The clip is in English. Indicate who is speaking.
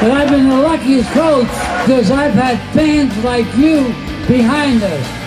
Speaker 1: But I've been the luckiest coach because I've had fans like you behind us.